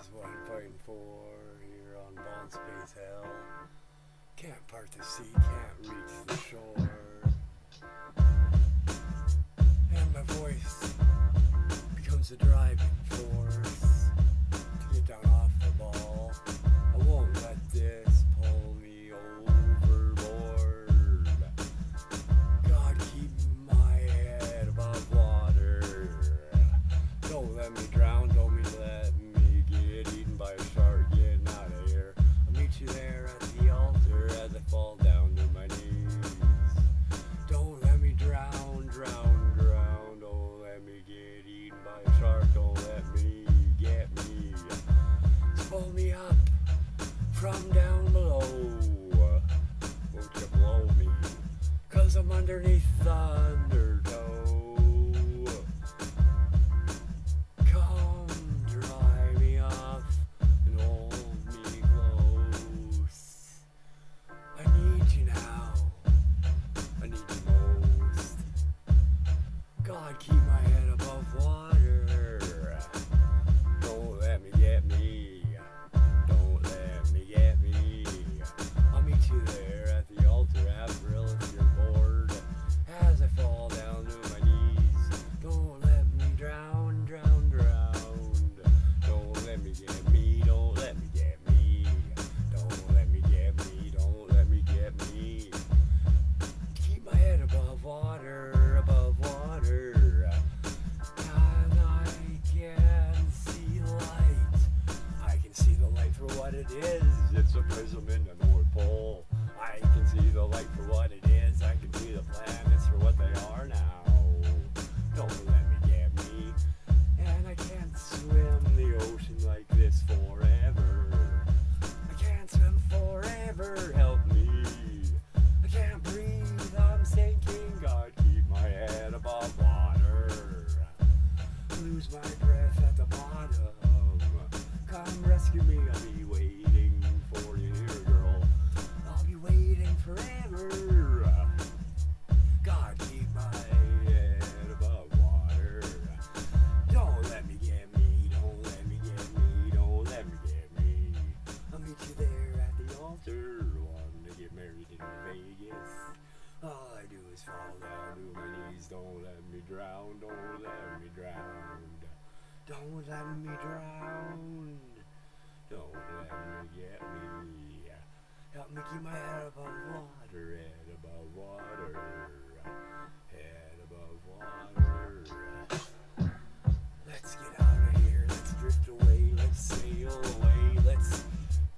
is what I'm fighting for here on Bond Space Hell. Can't part the sea, can't reach the shore. And my voice becomes a driving underneath the is. It's a prism in the North Pole. I can see the light for what it is. I can see the planets for what they are now. Don't let me get me. And I can't swim the ocean like this forever. I can't swim forever. Help me. I can't breathe. I'm sinking. God, keep my head above water. Lose my breath at the bottom. Come rescue me. I'll be in Vegas. All I do is fall down to my knees. Don't let me drown. Don't let me drown. Don't let me drown. Don't let me get me. Help me keep my head above water. Head above water. Head above water. Let's get out of here. Let's drift away. Let's sail away. Let's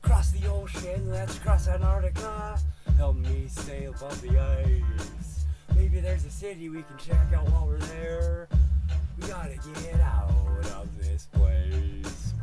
cross the ocean. Let's cross Antarctica help me sail above the ice. Maybe there's a city we can check out while we're there. We gotta get out of this place.